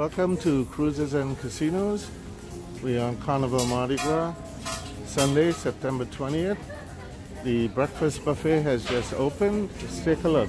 Welcome to Cruises and Casinos. We're on Carnival Mardi Gras, Sunday, September 20th. The breakfast buffet has just opened. Let's take a look.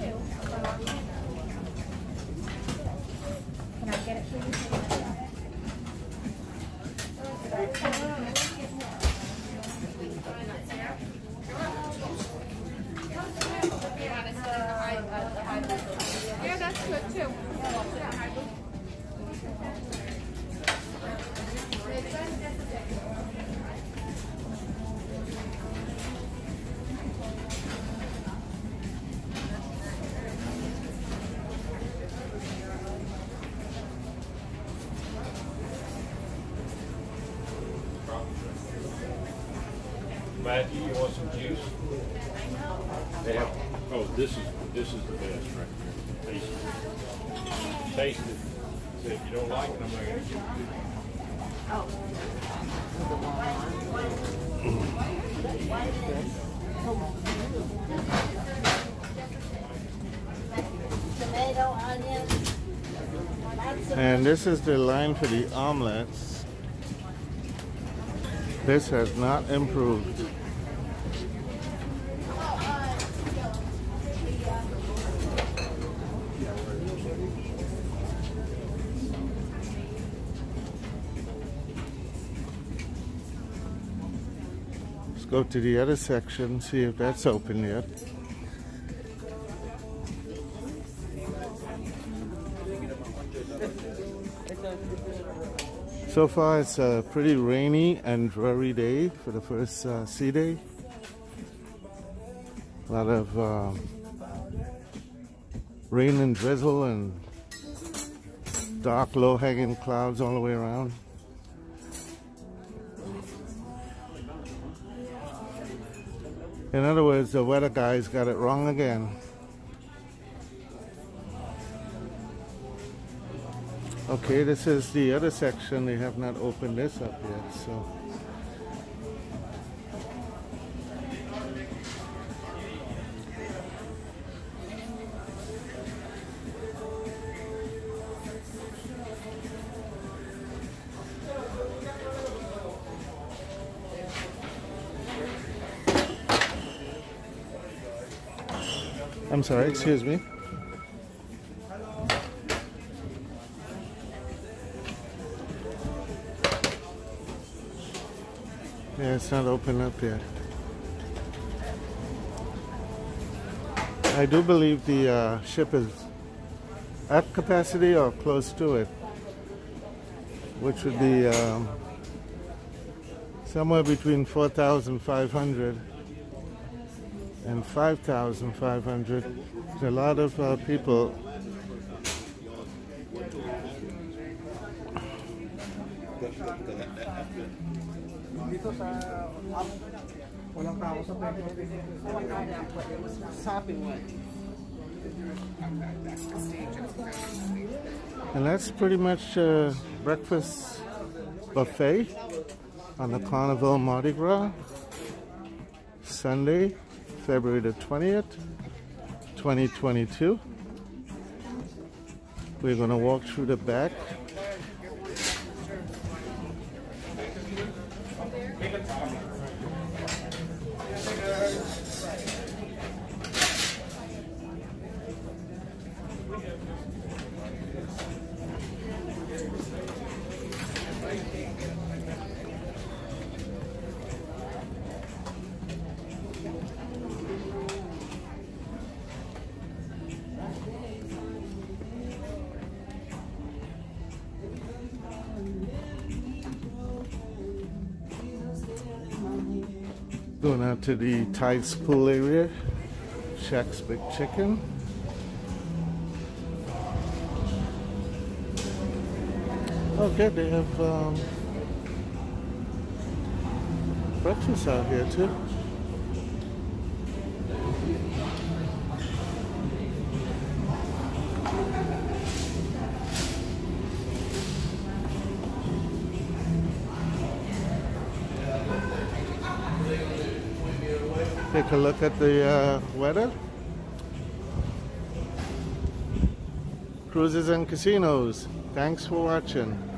good too. Matthew, you want some juice? They have, oh, this is, this is the best right here. Taste it. Taste it. Say if you don't like it, I'm not gonna give you. Tomato, onion. And this is the line for the omelets. This has not improved. Go to the other section, see if that's open yet. So far, it's a pretty rainy and dreary day for the first uh, sea day. A lot of uh, rain and drizzle and dark, low hanging clouds all the way around. In other words, the weather guys got it wrong again. Okay, this is the other section. They have not opened this up yet, so. I'm sorry, excuse me. Yeah, it's not open up yet. I do believe the uh, ship is at capacity or close to it, which would be um, somewhere between 4,500 and 5,500. There's a lot of uh, people. And that's pretty much uh, breakfast buffet on the Carnival Mardi Gras, Sunday, February the 20th, 2022. We're going to walk through the back. Going out to the Tides Pool area. Shaq's Big Chicken. Okay, they have um, breakfast out here too. Take a look at the uh, weather. Cruises and casinos. Thanks for watching.